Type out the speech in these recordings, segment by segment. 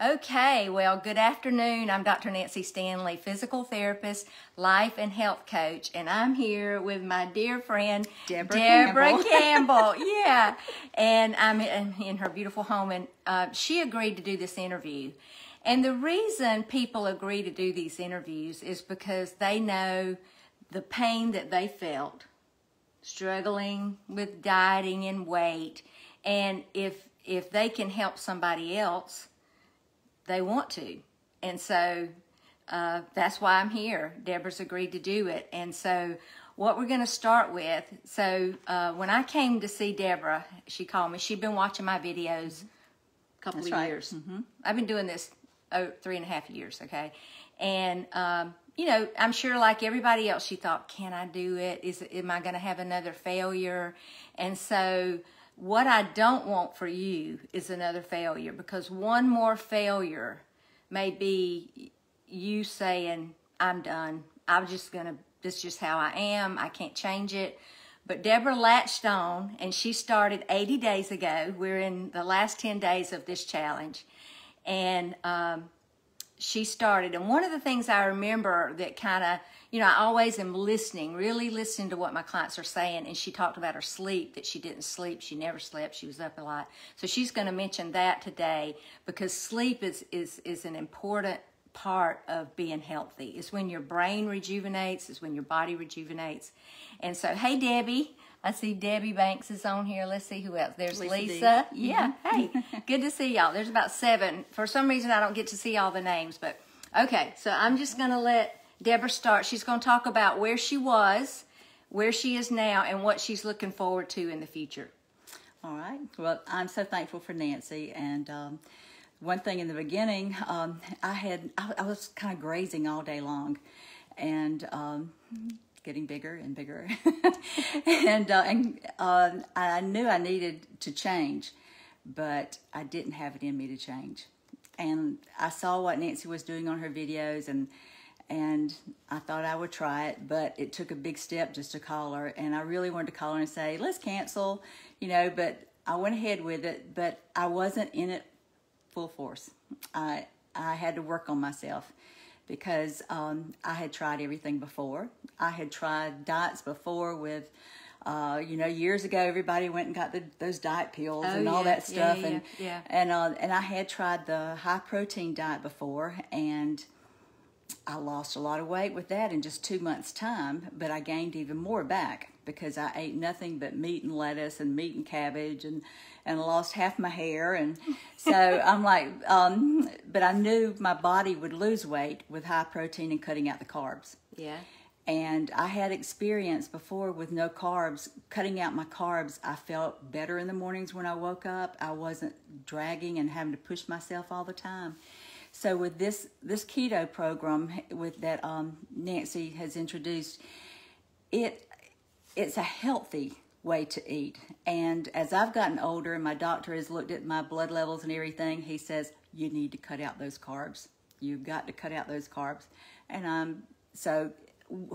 Okay, well, good afternoon. I'm Dr. Nancy Stanley, physical therapist, life and health coach, and I'm here with my dear friend Deborah Deborah Campbell. Campbell. yeah, and I'm in, in her beautiful home, and uh, she agreed to do this interview. And the reason people agree to do these interviews is because they know the pain that they felt struggling with dieting and weight, and if if they can help somebody else they want to. And so uh, that's why I'm here. Deborah's agreed to do it. And so what we're going to start with, so uh, when I came to see Deborah, she called me. She'd been watching my videos a couple That's of right. years. I've been doing this oh, three and a half years, okay? And, um, you know, I'm sure like everybody else, she thought, can I do it? Is Am I going to have another failure? And so what I don't want for you is another failure because one more failure may be you saying, I'm done. I'm just going to, this is just how I am. I can't change it. But Deborah latched on and she started 80 days ago. We're in the last 10 days of this challenge. And um, she started. And one of the things I remember that kind of, you know, I always am listening, really listening to what my clients are saying. And she talked about her sleep, that she didn't sleep. She never slept. She was up a lot. So she's going to mention that today because sleep is, is, is an important part of being healthy. It's when your brain rejuvenates, it's when your body rejuvenates. And so, hey, Debbie. I see Debbie Banks is on here. Let's see who else. There's Lisa Lisa. Mm-hmm. Yeah. Hey, good to see y'all. There's about seven. For some reason, I don't get to see all the names, but okay. So I'm just going to let Deborah start. She's going to talk about where she was, where she is now, and what she's looking forward to in the future. All right. Well, I'm so thankful for Nancy. And um, one thing in the beginning, um, I had I, I was kind of grazing all day long, and um, getting bigger and bigger, and uh, and uh, I knew I needed to change, but I didn't have it in me to change. And I saw what Nancy was doing on her videos, and and I thought I would try it, but it took a big step just to call her. And I really wanted to call her and say, let's cancel, you know, but I went ahead with it, but I wasn't in it full force. I, I had to work on myself because um, I had tried everything before. I had tried diets before with, uh, you know, years ago, everybody went and got the, those diet pills Oh, and all yeah, that stuff. yeah, and, yeah. And, uh, and I had tried the high protein diet before and I lost a lot of weight with that in just two months' time, but I gained even more back because I ate nothing but meat and lettuce and meat and cabbage and and lost half my hair and so I'm like, um, but I knew my body would lose weight with high protein and cutting out the carbs. Yeah. And I had experience before with no carbs, cutting out my carbs. I felt better in the mornings when I woke up. I wasn't dragging and having to push myself all the time. So with this this keto program with that um, Nancy has introduced, it it's a healthy way to eat. And as I've gotten older and my doctor has looked at my blood levels and everything, he says you need to cut out those carbs. You've got to cut out those carbs. And um, so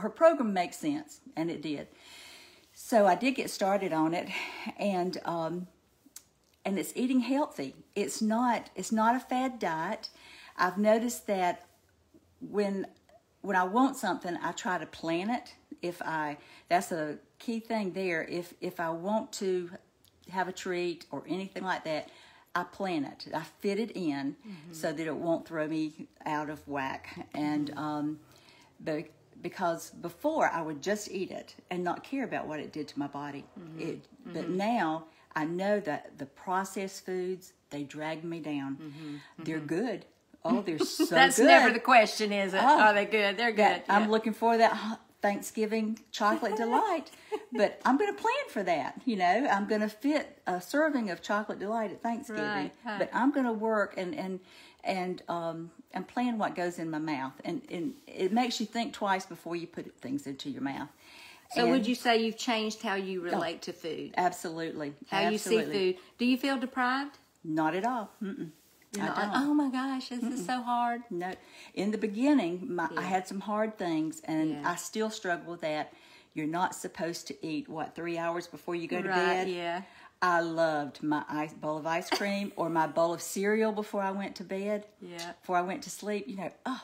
her program makes sense, and it did. So I did get started on it, and um, and it's eating healthy. It's not it's not a fad diet. I've noticed that when when I want something, I try to plan it. If I that's a key thing there. If if I want to have a treat or anything like that, I plan it. I fit it in mm-hmm. so that it won't throw me out of whack. And mm-hmm. um, but because before I would just eat it and not care about what it did to my body. Mm-hmm. It, but now I know that the processed foods they drag me down. They're good. Oh, they're so That's good. never the question, is it? Oh. Are they good? They're good. that I'm looking for that Thanksgiving chocolate delight. but I'm going to plan for that. You know, I'm going to fit a serving of chocolate delight at Thanksgiving. Right, right. But I'm going to work and and and um and plan what goes in my mouth, and and it makes you think twice before you put things into your mouth. So would you say you've changed how you relate to food? Absolutely. How absolutely. you see food? Do you feel deprived? Not at all. Mm-mm. I don't. oh my gosh, this is so hard. No, in the beginning, my, Yeah. I had some hard things, and Yeah. I still struggle with that. You're not supposed to eat what three hours before you go to Right, bed. yeah. I loved my ice, bowl of ice cream or my bowl of cereal before I went to bed. Yeah. Before I went to sleep, you know, oh.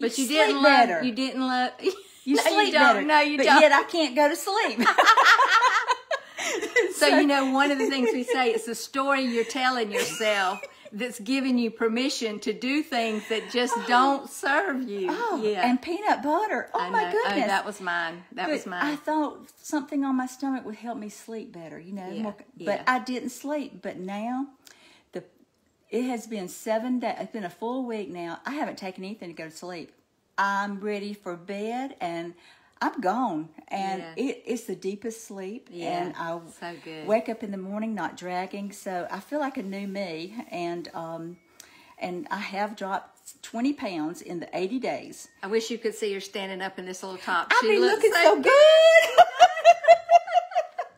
But you, sleep didn't better. love. You didn't love. You no, sleep you don't. better. No, you but don't. yet I can't go to sleep. So you know, one of the things we say it's the story you're telling yourself that's giving you permission to do things that just oh. don't serve you. Oh, yeah. and peanut butter. Oh my know. Oh, goodness. Oh, that was mine. That But was mine. I thought something on my stomach would help me sleep better, you know. Yeah, more- yeah. But I didn't sleep. But now, the it has been seven days. It's been a full week now. I haven't taken anything to go to sleep. I'm ready for bed, and I'm gone. And Yeah. it, it's the deepest sleep. Yeah, and I so good. wake up in the morning not dragging. So I feel like a new me. And um, and I have dropped 20 pounds in the 80 days. I wish you could see her standing up in this little top. I've She looks looking so good.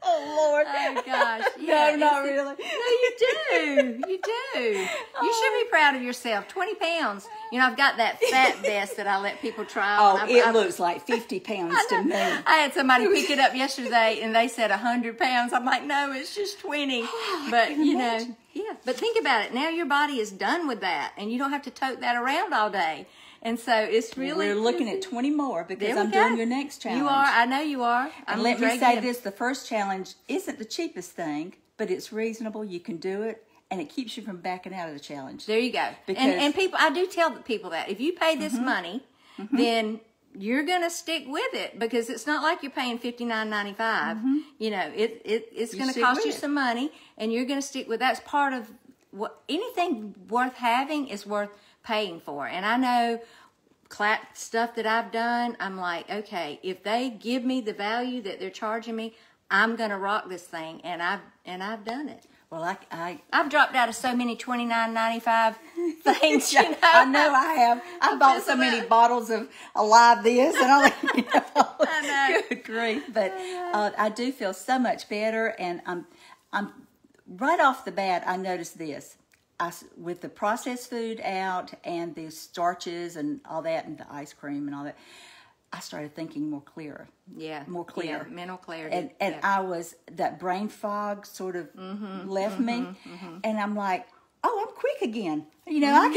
oh Lord. Oh gosh! No, not really. No, you do. You do. You should be oh. proud of yourself. Twenty pounds. You know, I've got that fat vest that I let people try on. Oh, it I've- looks like 50 pounds to me. I had somebody pick it up yesterday and they said 100 pounds. I'm like, no, it's just 20. but, can you know, yeah. But think about it. Now your body is done with that and you don't have to tote that around all day. And so it's really. We're looking at 20 more because I'm go. doing your next challenge. You are. I know you are. I'm And let me say this the first challenge isn't the cheapest thing, but it's reasonable. You can do it, and it keeps you from backing out of the challenge. There you go. Because- and and people, I do tell the people that if you pay this mm-hmm. money, mm-hmm. then you're gonna stick with it because it's not like you're paying fifty nine ninety five. Mm-hmm. You know, it it it's. You gonna cost you it. some money, and you're gonna stick with. That's part of what anything worth having is worth paying for. And I know clap stuff that I've done. I'm like, okay, if they give me the value that they're charging me, I'm gonna rock this thing, and I've and I've done it. Well, I, I, I've dropped out of so many twenty nine ninety five things. You know? I know I have. I bought so many bottles of Alive This and all that. You know. I know. Good grief. But uh, I do feel so much better, and I'm, I'm right off the bat. I noticed this. I with the processed food out and the starches and all that, and the ice cream and all that, I started thinking more clear. Yeah, more clear. yeah, mental clarity. and and yeah. Mm-hmm, I was that brain fog sort of mm-hmm, left me, mm-hmm, mm-hmm. and I'm like, oh, I'm quick again. You know, I could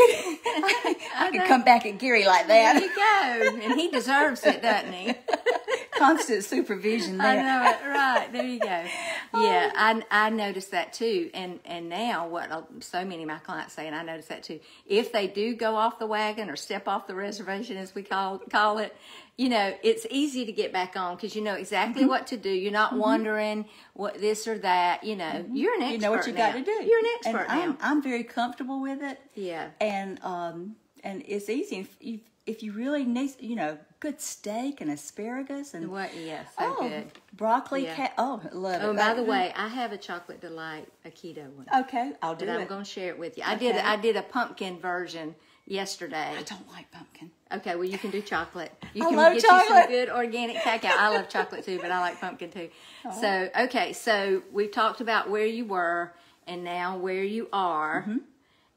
I, I could come back at Gary like that. there you go, and he deserves it, doesn't he? Constant supervision I there. know it. Right there, you go. Yeah, I I noticed that too, and and now what uh, so many of my clients say, and I notice that too. If they do go off the wagon or step off the reservation, as we call call it, you know, it's easy to get back on because you know exactly Mm-hmm. what to do. You're not wondering what this or that. You know, you're an expert. Mm-hmm. You know what you now. got to do. You're an expert and now. I'm, I'm very comfortable with it. Yeah. And um and it's easy if you if you really need you know good steak and asparagus and What? Yeah, so oh good. broccoli Yeah. ca- oh love it. Oh, by the way, I have a chocolate delight, a keto one. okay I'll do that I'm going to share it with you. I did I did a pumpkin version yesterday. I don't like pumpkin. Okay, well you can do chocolate. You I can love get you some chocolate. good organic cacao. I love chocolate too, but I like pumpkin too. So okay, so we've talked about where you were and now where you are. Mm-hmm.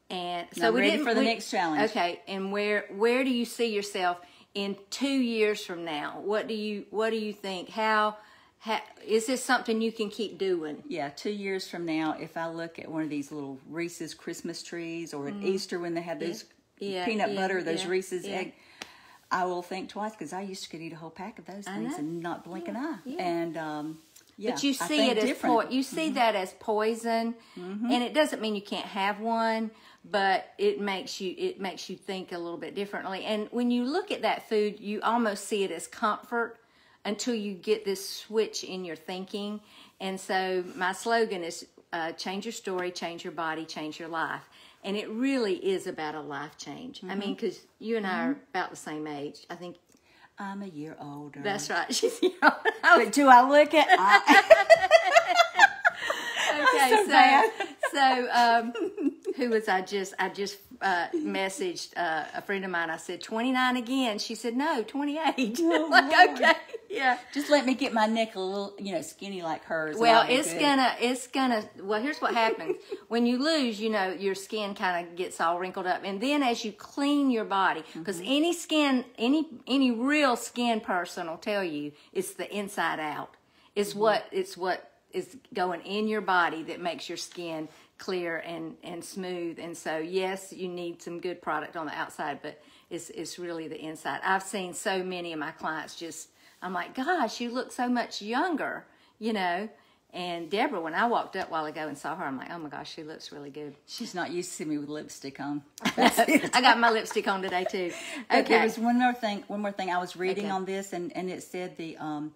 And so I'm we ready for the we- next challenge. Okay, and where where do you see yourself in two years from now? What do you what do you think? How, how is this something you can keep doing? Yeah, two years from now, if I look at one of these little Reese's Christmas trees or at Easter when they have those Mm-hmm. Yeah, peanut yeah, butter, those yeah, Reese's yeah. egg, I will think twice because I used to could eat a whole pack of those things and not blink an eye. And um, yeah, But you see it as different. Mm-hmm. po- you see that as poison, and it doesn't mean you can't have one, but it makes you it makes you think a little bit differently. And when you look at that food, you almost see it as comfort until you get this switch in your thinking. And so my slogan is uh, change your story, change your body, change your life. And it really is about a life change. I Mm-hmm. mean, because you and I are about the same age. I think I'm a year older. that's right. She's you know, But do I look at? I, okay, so so so um, who was I just I just uh, messaged uh, a friend of mine. I said twenty nine again. She said no, twenty eight. Oh, like Lord. okay, yeah. just let me get my neck a little, you know, skinny like hers. Well, it's good. gonna, it's gonna. Well, here's what happens when you lose. You know, your skin kind of gets all wrinkled up, and then as you clean your body, because Mm-hmm. any skin, any any real skin person will tell you it's the inside out. It's Mm-hmm. what it's what is going in your body that makes your skin clear and and smooth. And so yes, you need some good product on the outside, but it's it's really the inside. I've seen so many of my clients just I'm like, gosh, you look so much younger, you know. And Deborah, when I walked up a while ago and saw her, I'm like, oh my gosh, she looks really good. She's not used to see me with lipstick on. I got my lipstick on today too. Okay. There was one more thing. One more thing. I was reading Okay. on this, and and it said the um,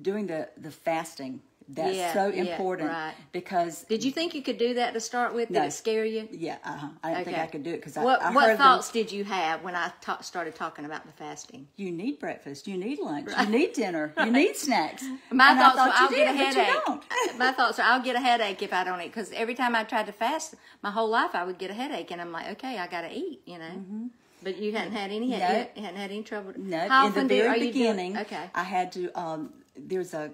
doing the the fasting. That's Yeah, so yeah, important right. because Did you think you could do that to start with? Did No. it scare you? yeah, uh-huh. I didn't think I could do it because I, what I what thoughts the, did you have when I ta- started talking about the fasting? you need breakfast, you need lunch, you need dinner, you need snacks. My And thoughts were thought you I'll get a did, but you headache. My thoughts are I'll get a headache if I don't eat because every time I tried to fast, my whole life I would get a headache, and I'm like, okay, I got to eat, you know. But you hadn't had any. Mm-hmm. You hadn't had any trouble. No, How in the very beginning, okay. I had to. Um, there's a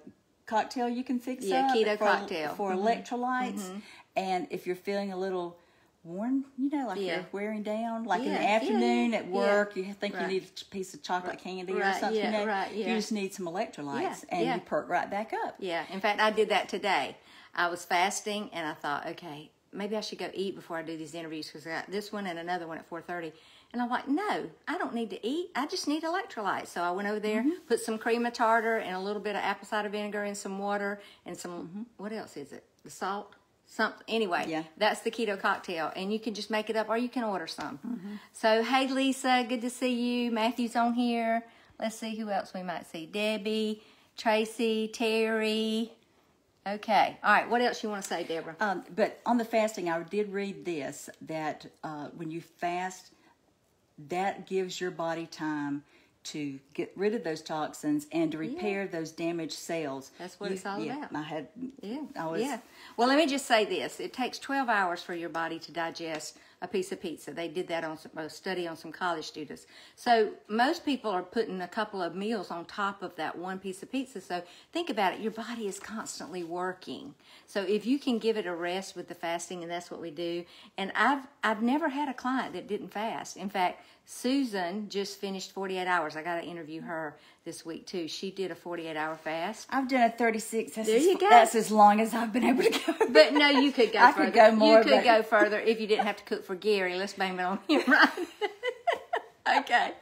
cocktail you can fix Yeah, up keto for, cocktail. Mm-hmm. for electrolytes, and if you're feeling a little worn, you know, like Yeah. you're wearing down, like in the afternoon yeah, at work, yeah. you think Right. you need a piece of chocolate candy or something. yeah, you know, right, yeah. You just need some electrolytes, Yeah, and yeah. you perk right back up. Yeah, in fact, I did that today. I was fasting, and I thought, okay, maybe I should go eat before I do these interviews because I got this one and another one at four thirty. And I'm like, no, I don't need to eat. I just need electrolytes. So I went over there, Mm-hmm. put some cream of tartar and a little bit of apple cider vinegar and some water and some Mm-hmm. what else is it? The salt. Something anyway. Yeah. That's the keto cocktail, and you can just make it up, or you can order some. Mm-hmm. So, hey, Lisa, good to see you. Matthew's on here. Let's see who else we might see. Debbie, Tracy, Terry. Okay. All right. What else you want to say, Deborah? Um, but on the fasting, I did read this that uh, when you fast, that gives your body time to get rid of those toxins and to repair those damaged cells. That's what You- it's all yeah, about. I had, Yeah. I was, yeah. Well, let me just say this: it takes 12 hours for your body to digest a piece of pizza. They did that on some, a study on some college students. So most people are putting a couple of meals on top of that one piece of pizza. So think about it: your body is constantly working. So if you can give it a rest with the fasting, and that's what we do. And I've I've never had a client that didn't fast. In fact, Susan just finished 48 hours. I got to interview her this week too. She did a 48 hour fast. I've done a 36. That's There as, go. That's as long as I've been able to go. But no, you could go I further. could go more, You could go further if you didn't have to cook for Gary. Let's blame it on him, right? okay.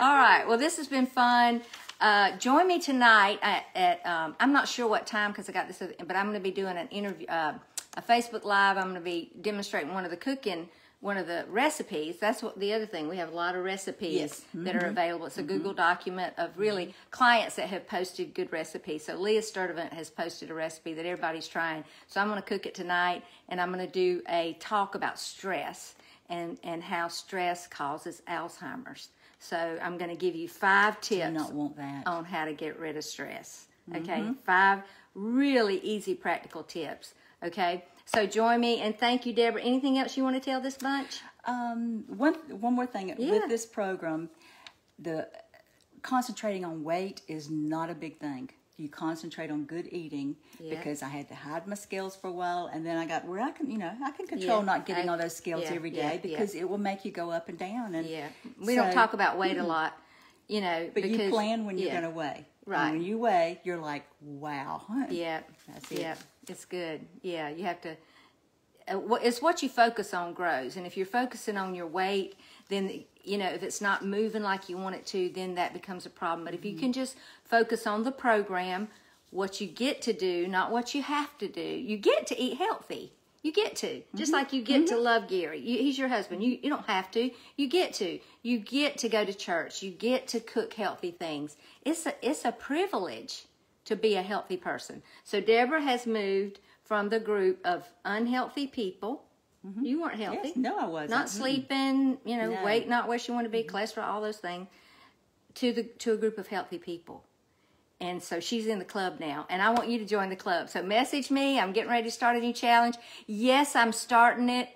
All right. Well, this has been fun. Uh, join me tonight at, at um, I'm not sure what time because I got this, but I'm going to be doing an interview, uh, a Facebook Live. I'm going to be demonstrating one of the cooking, one of the recipes. That's what the other thing. We have a lot of recipes Yes. that are mm-hmm. available. It's a Google mm-hmm. document of really mm-hmm. clients that have posted good recipes. So Leah Sturdivant has posted a recipe that everybody's trying. So I'm going to cook it tonight, and I'm going to do a talk about stress and and how stress causes Alzheimer's. So I'm going to give you five tips not want that. on how to get rid of stress. Okay, Mm-hmm. five really easy practical tips. Okay, so join me and thank you, Deborah. Anything else you want to tell this bunch? Um, one one more thing Yeah. with this program, the concentrating on weight is not a big thing. You concentrate on good eating Yeah. because I had to hide my scales for a while, and then I got where I can, you know, I can control Yeah, not getting I- all those scales every day because it will make you go up and down. And Yeah, we don't talk about weight a lot, you know. But because, you plan when you're going to weigh. And Right. when you weigh, you're like, wow. Huh? Yeah, That's it. It's good. Yeah, you have to. uh, It's what you focus on grows, and if you're focusing on your weight, then you know if it's not moving like you want it to, then that becomes a problem. But if Mm-hmm. you can just focus on the program, what you get to do, not what you have to do. You get to eat healthy. You get to, just Mm-hmm. like you get to love Gary. You, he's your husband. You you don't have to. You get to. You get to go to church. You get to cook healthy things. It's a it's a privilege to be a healthy person. So Deborah has moved from the group of unhealthy people. You weren't healthy. Mm-hmm. Yes, no, I wasn't. Not Mm-mm. sleeping, you know, No. weight not where she want to be, cholesterol, all those things. To the to a group of healthy people. And so she's in the club now, and I want you to join the club. So message me. I'm getting ready to start a new challenge. Yes, I'm starting it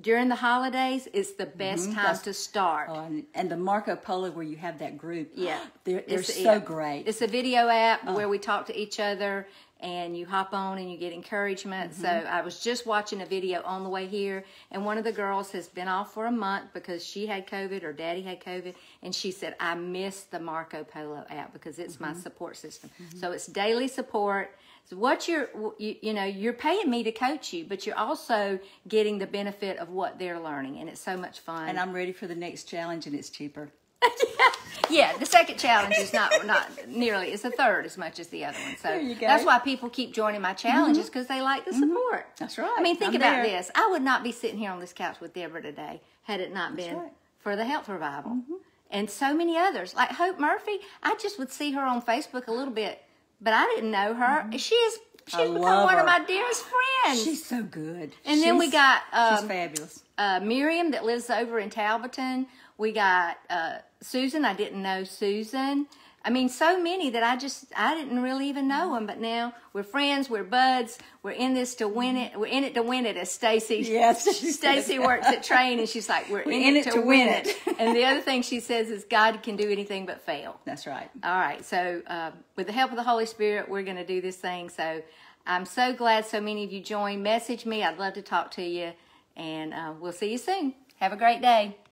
during the holidays. It's the best time Mm-hmm. that's- to start. Oh, and, and the Marco Polo where you have that group. Yeah, They're, they're so great. Oh. It's a video app where we talk to each other and you hop on and you get encouragement. So Mm-hmm. I was just watching a video on the way here, and one of the girls has been off for a month because she had COVID or daddy had COVID, and she said, I miss the Marco Polo app because it's Mm-hmm. my support system. So it's daily support. So what you're, you, you know, you're paying me to coach you, but you're also getting the benefit of what they're learning, and it's so much fun. And I'm ready for the next challenge, and it's cheaper. yeah, the second challenge is not not nearly. It's a third as much as the other one. So There you go. that's why people keep joining my challenges mm-hmm. because they like the mm-hmm. support. That's right. I mean, think I'm about there. this. I would not be sitting here on this couch with Deborah today had it not been right. for the health revival. Mm-hmm. And so many others, like Hope Murphy, I just would see her on Facebook a little bit, but I didn't know her. She is she's I become one of my dearest friends. She's so good. And then we She's- got, she's um, fabulous. uh, Miriam that lives over in Talbotton. We got uh, Susan. I didn't know Susan. I mean, so many that I just I didn't really even know them. But now we're friends. We're buds. We're in this to win it. We're in it to win it. As Stacy, Yes, Stacy works at Train, and she's like, we're, in, it, to, win it. and the other thing she says is God can do anything but fail. That's right. All right. So, uh, with the help of the Holy Spirit, we're going to do this thing. So, I'm so glad so many of you joined. Message me. I'd love to talk to you. And uh, we'll see you soon. Have a great day.